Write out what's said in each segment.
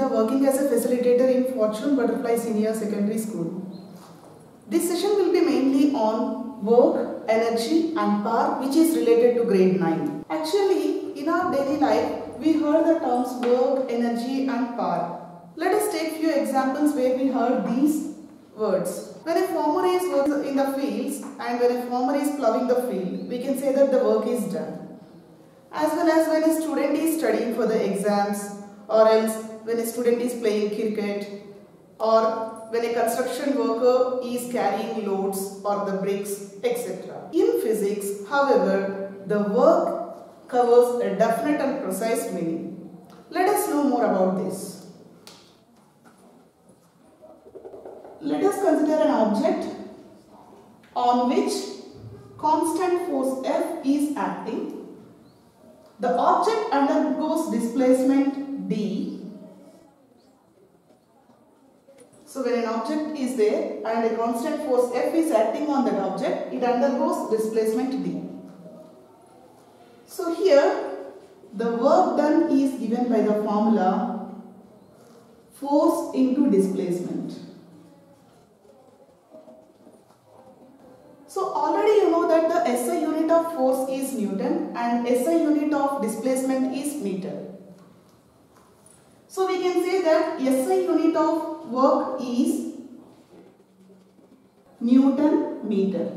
Suchita working as a facilitator in Fortune Butterfly Senior Secondary School. This session will be mainly on work, energy and power which is related to grade 9. Actually, in our daily life, we heard the terms work, energy and power. Let us take few examples where we heard these words. When a farmer is working in the fields and when a farmer is plowing the field, we can say that the work is done. As well as when a student is studying for the exams or else when a student is playing cricket or when a construction worker is carrying loads or the bricks etc. In physics, however, the work covers a definite and precise meaning. Let us know more about this. Let us consider an object on which constant force F is acting. The object undergoes displacement D. So when an object is there and a constant force F is acting on that object, it undergoes displacement D. So here the work done is given by the formula force into displacement. So already you know that the SI unit of force is Newton and SI unit of displacement is meter. So we can say that SI unit of work is Newton meter.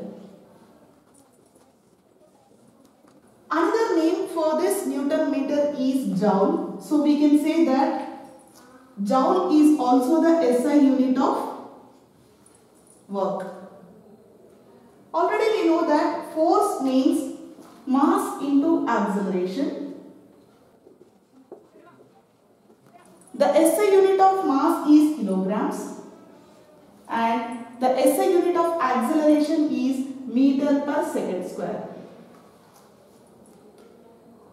Another name for this Newton meter is joule. So we can say that joule is also the SI unit of work. Already we know that force means mass into acceleration. The SI unit of mass is kilograms and the SI unit of acceleration is meter per second square.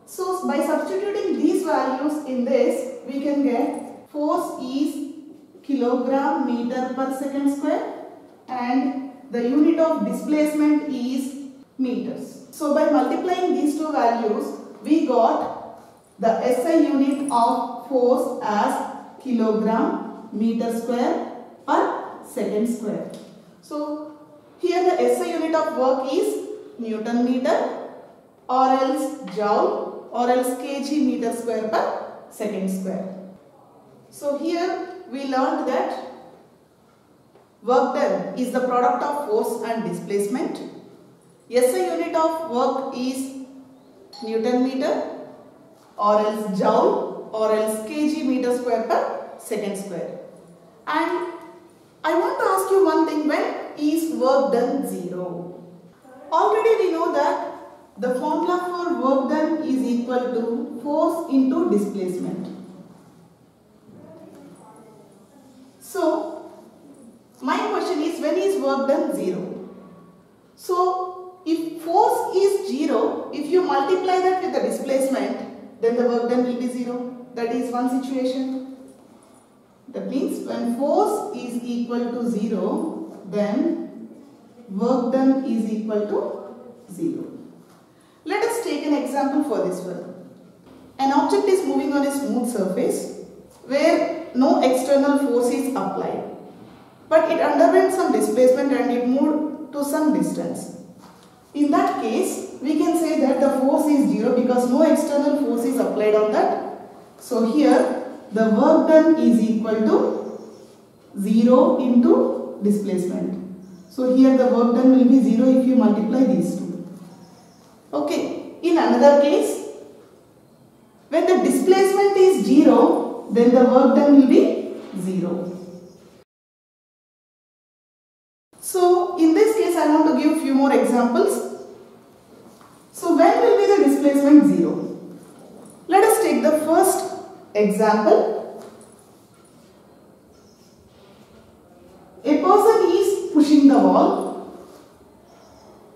So by substituting these values in this we can get force is kilogram meter per second square and the unit of displacement is meters. So by multiplying these two values, we got the SI unit of force as kilogram meter square per second square. So here the SI unit of work is Newton meter or else joule or else kg meter square per second square. So here we learned that Work done is the product of force and displacement. SI unit of work is Newton meter or else joule or else kg meter square per second square. And I want to ask you one thing when is work done 0? Already we know that the formula for work done is equal to force into displacement. So my question is when is work done 0? So if force is 0, if you multiply that with the displacement, then the work done will be 0. That is one situation. That means when force is equal to 0, then work done is equal to 0. Let us take an example for this one. An object is moving on a smooth surface where no external force is applied but it underwent some displacement and it moved to some distance. In that case, we can say that the force is 0 because no external force is applied on that. So here the work done is equal to 0 into displacement. So here the work done will be 0 if you multiply these two. Okay, in another case, when the displacement is 0, then the work done will be 0. So in this case I want to give few more examples. So when will be the displacement 0? Let us take the first example. A person is pushing the wall.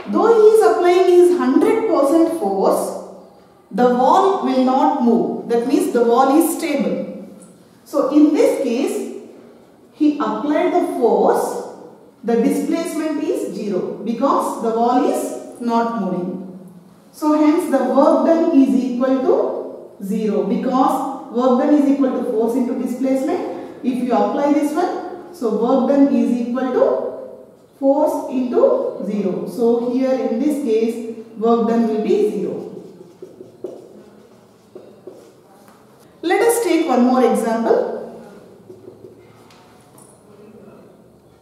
Though he is applying his 100% force, the wall will not move. That means the wall is stable. So in this case, he applied the force the displacement is 0 because the wall is not moving. So hence the work done is equal to 0 because work done is equal to force into displacement. If you apply this one, so work done is equal to force into 0. So here in this case, work done will be 0. Let us take one more example.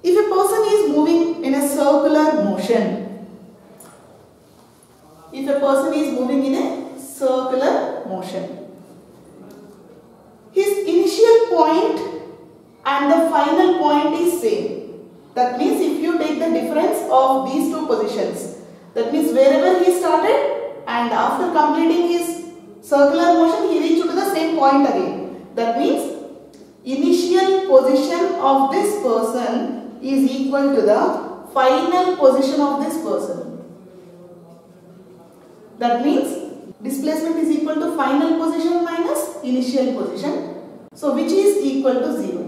If a person is moving in a circular motion, if a person is moving in a circular motion, his initial point and the final point is same. That means if you take the difference of these two positions, that means wherever he started and after completing his circular motion he reached to the same point again. That means initial position of this person is equal to the final position of this person. That means displacement is equal to final position minus initial position. So which is equal to 0.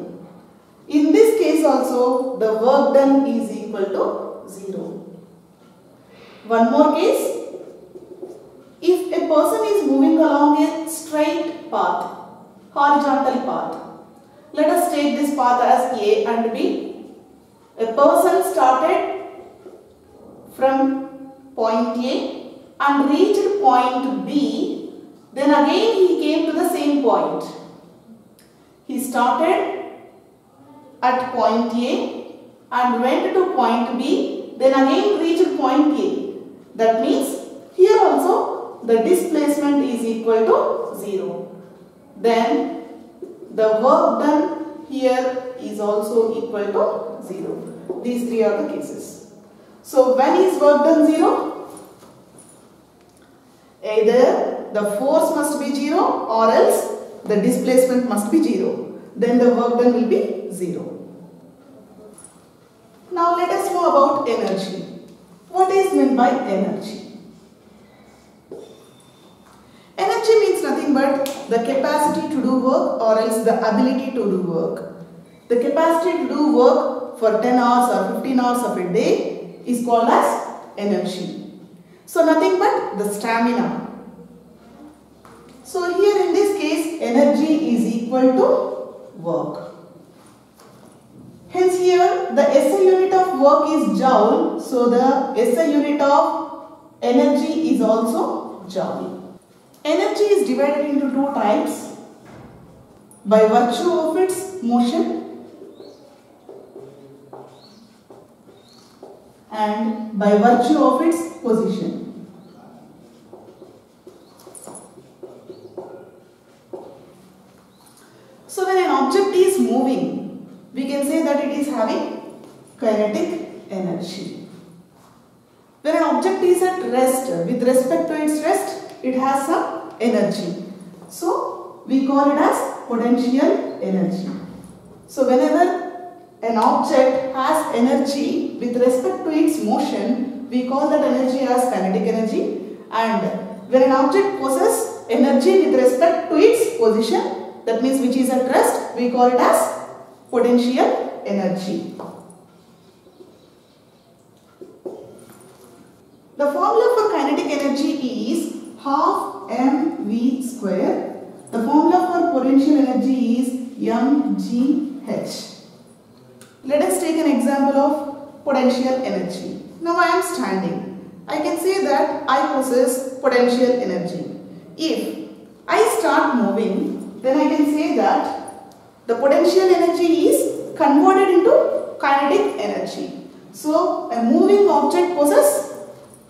In this case also the work done is equal to 0. One more case. If a person is moving along a straight path, horizontal path, let us take this path as A and B a person started from point A and reached point B, then again he came to the same point. He started at point A and went to point B, then again reached point A. That means here also the displacement is equal to 0. Then the work done here is also equal to 0. These three are the cases. So when is work done 0? Either the force must be 0 or else the displacement must be 0. Then the work done will be 0. Now let us know about energy. What is meant by energy? Energy means nothing but the capacity to do work or else the ability to do work. The capacity to do work for 10 hours or 15 hours of a day is called as energy. So nothing but the stamina. So here in this case energy is equal to work. Hence here the SI unit of work is joule. So the SI unit of energy is also joule. Energy is divided into two types by virtue of its motion and by virtue of its position. So when an object is moving, we can say that it is having kinetic energy. When an object is at rest, with respect to its rest, it has some energy. So we call it as potential energy. So whenever an object has energy with respect to its motion, we call that energy as kinetic energy. And when an object possesses energy with respect to its position, that means which is at rest, we call it as potential energy. The formula for kinetic energy is half mv square. The formula for potential energy is mgh. Let us take an example of potential energy. Now I am standing. I can say that I possess potential energy. If I start moving, then I can say that the potential energy is converted into kinetic energy. So a moving object possesses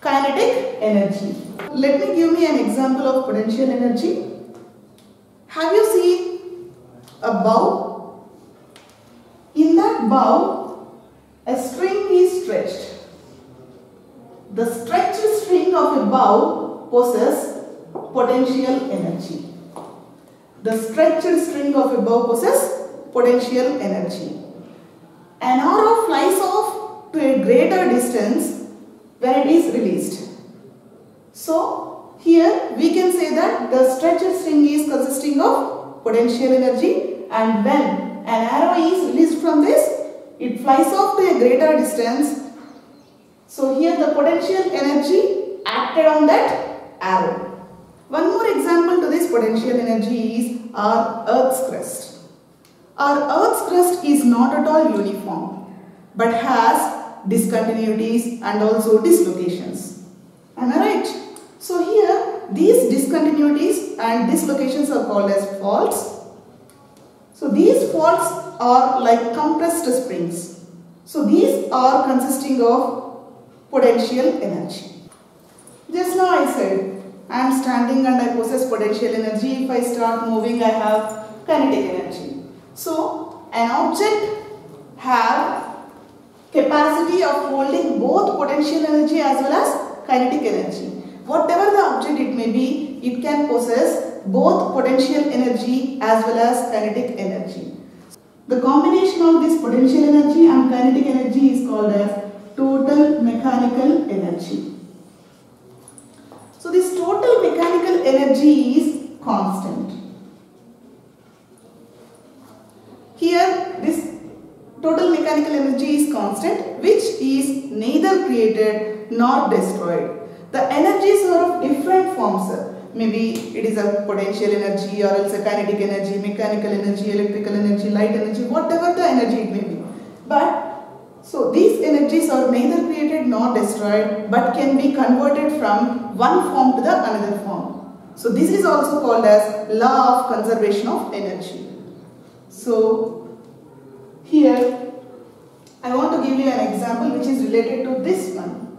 kinetic energy. Let me give me an example of potential energy. Have you seen a bow in that bow, a string is stretched. The stretched string of a bow possesses potential energy. The stretched string of a bow possesses potential energy. An arrow flies off to a greater distance when it is released. So, here we can say that the stretched string is consisting of potential energy and when an arrow is released from this, it flies off to a greater distance. So here the potential energy acted on that arrow. One more example to this potential energy is our Earth's crust. Our Earth's crust is not at all uniform but has discontinuities and also dislocations. Am I right? So here these discontinuities and dislocations are called as faults. So these faults are like compressed springs. So these are consisting of potential energy. Just now I said I am standing and I possess potential energy. If I start moving I have kinetic energy. So an object have capacity of holding both potential energy as well as kinetic energy. Whatever the object it may be, it can possess both potential energy as well as kinetic energy. The combination of this potential energy and kinetic energy is called as total mechanical energy. So this total mechanical energy is constant. Here this total mechanical energy is constant which is neither created nor destroyed. The energies are of different forms. Maybe it is a potential energy or else a kinetic energy, mechanical energy, electrical energy, light energy, whatever the energy it may be. But so these energies are neither created nor destroyed but can be converted from one form to the another form. So this is also called as law of conservation of energy. So here I want to give you an example which is related to this one.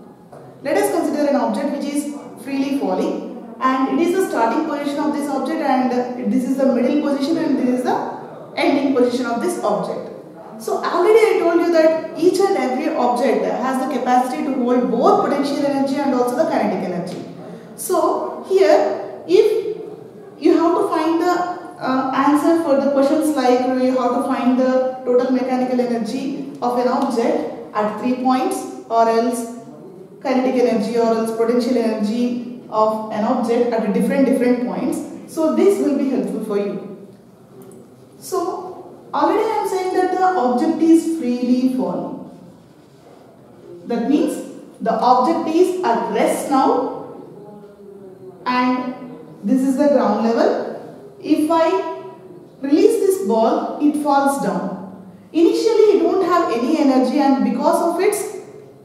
Let us consider an object which is freely falling and it is the starting position of this object and this is the middle position and this is the ending position of this object. So already I told you that each and every object has the capacity to hold both potential energy and also the kinetic energy. So here if you have to find the uh, answer for the questions like have to find the total mechanical energy of an object at three points or else kinetic energy or else potential energy of an object at different different points. So this will be helpful for you. So already I am saying that the object is freely falling. That means the object is at rest now and this is the ground level. If I release this ball, it falls down. Initially, it won't have any energy and because of its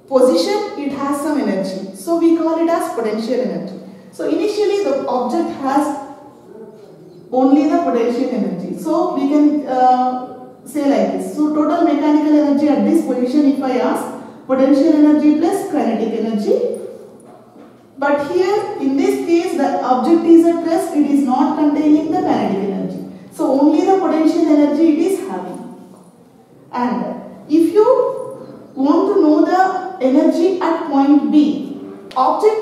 position it has some energy. So we call it as potential energy. So initially the object has only the potential energy. So we can uh, say like this. So total mechanical energy at this position if I ask potential energy plus kinetic energy. But here in this case the object is at rest, it is not containing the kinetic energy. So only the potential energy it is having. And if you want to know the energy at point B. Object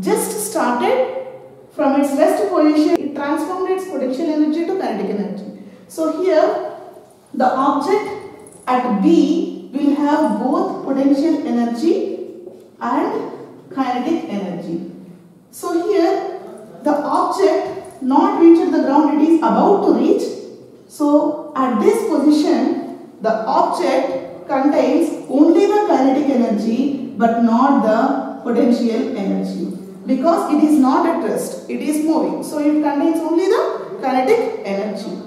just started from its rest position, it transformed its potential energy to kinetic energy. So here the object at B will have both potential energy and kinetic energy. So here the object not reached the ground, it is about to reach. So at this position the object contains only the kinetic energy but not the potential energy because it is not at rest, it is moving. So it contains only the kinetic energy.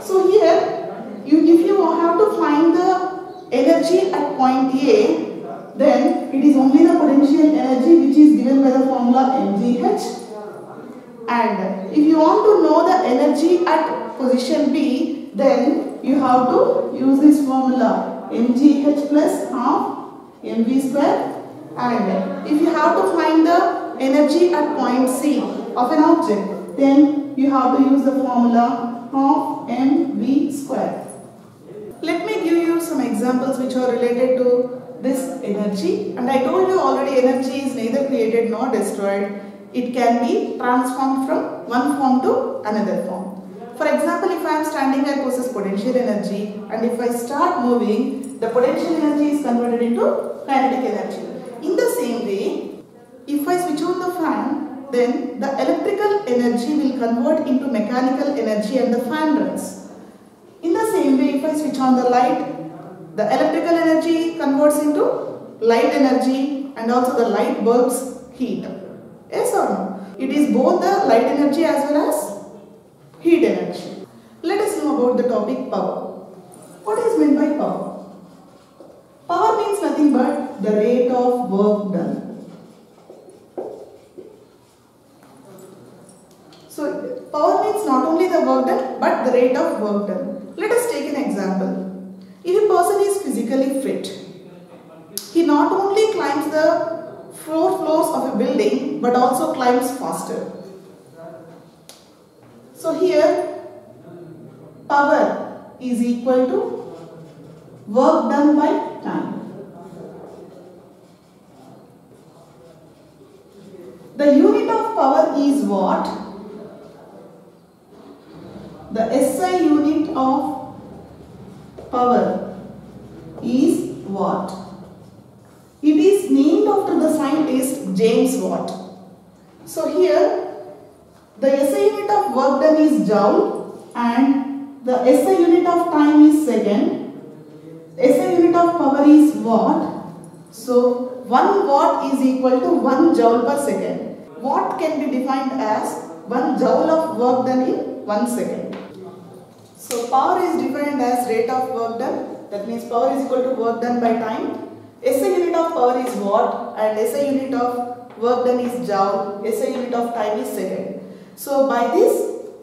So here, you, if you have to find the energy at point A, then it is only the potential energy which is given by the formula mgh. And if you want to know the energy at position B, then you have to use this formula mgh plus half mv square and if you have to find the energy at point C of an object then you have to use the formula half mv square. Let me give you some examples which are related to this energy and I told you already energy is neither created nor destroyed. It can be transformed from one form to another form. For example, if I am standing, I possess potential energy and if I start moving, the potential energy is converted into kinetic energy. In the same way, on the fan, then the electrical energy will convert into mechanical energy and the fan runs. In the same way, if I switch on the light, the electrical energy converts into light energy and also the light bulbs heat. Yes or no? It is both the light energy as well as heat energy. Let us know about the topic power. What is meant by power? Power means nothing but the rate of work done. So power means not only the work done but the rate of work done. Let us take an example. If a person is physically fit, he not only climbs the four floors of a building but also climbs faster. So here power is equal to work done by time. The unit of power is what? The SI unit of power is watt. It is named after the scientist James Watt. So here the SI unit of work done is joule and the SI unit of time is second. SI unit of power is watt. So 1 watt is equal to 1 joule per second. Watt can be defined as 1 joule of work done in 1 second. So power is defined as rate of work done. That means power is equal to work done by time. SI unit of power is watt and SI unit of work done is joule. SI unit of time is second. So by this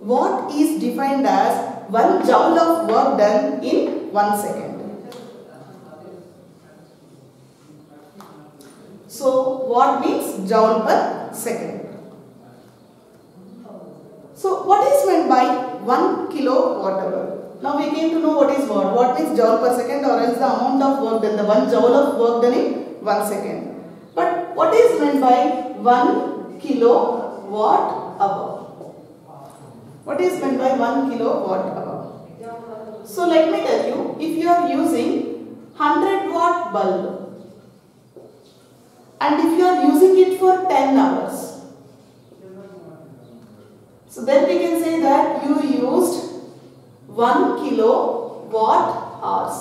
watt is defined as 1 joule of work done in 1 second. So watt means joule per second. So what is meant by 1 kilowatt hour? Now we came to know what is watt. Watt means joule per second or else the amount of work done, the 1 joule of work done in 1 second. But what is meant by 1 kilowatt hour? What is meant by 1 kilowatt hour? So let me tell you, if you are using 100 watt bulb and if you are using it for 10 hours, so then we can say that you used 1 kilowatt hours.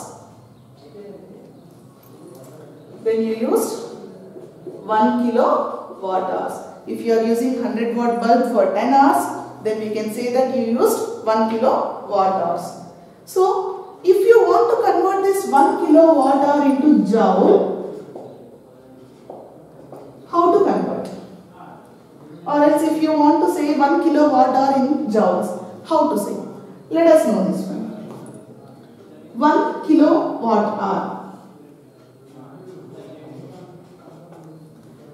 When you used 1 kilowatt hours. If you are using 100 watt bulb for 10 hours, then we can say that you used 1 kilowatt hours. So, if you want to convert this 1 kilowatt hour into joule, how to convert? Or else if you want to say 1 kilowatt hour in joules, how to say? Let us know this one. 1 kilowatt hour.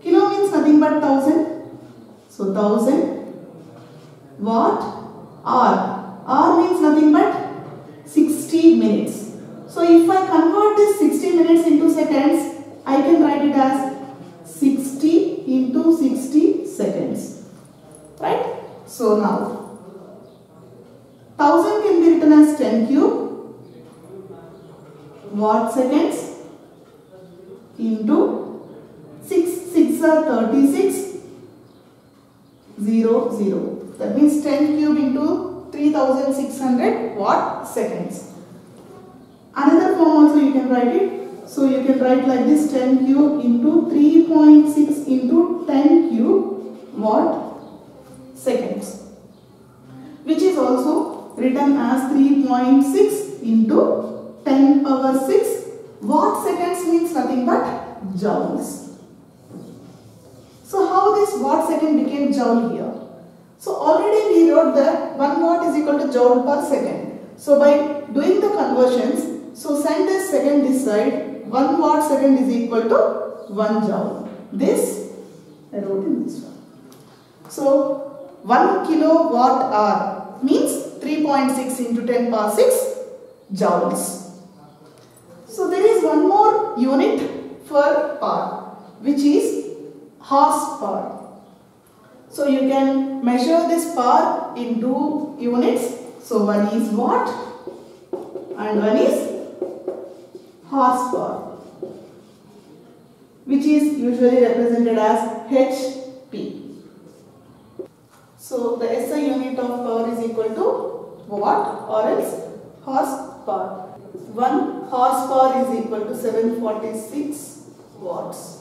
Kilo means nothing but 1000. So 1000 watt hour. Hour means nothing but 60 minutes. So if I convert this 60 minutes into seconds, I can write it as 60 into 60 seconds. Right? So now, 1000 can be written as 10 cube watt seconds into 6, 6 are 36, 0, 0. That means 10 cube into 3600 watt seconds. Another form also you can write it. So you can write like this 10 cube into 3.6 into 10 cube watt seconds. Which is also written as 3.6 into 10 power 6 watt seconds means nothing but joules. So how this watt second became joule here? So already we wrote that 1 watt is equal to joule per second. So by doing the conversions, so send this second this side, 1 watt second is equal to 1 joule. This I wrote in this one. So 1 kilowatt hour means 3.6 into 10 power 6 joules. So there is one more unit for power which is horsepower. So you can measure this power in two units. So one is watt and one is horsepower which is usually represented as HP. So the SI unit of power is equal to watt or else horsepower. 1 horsepower is equal to 746 watts.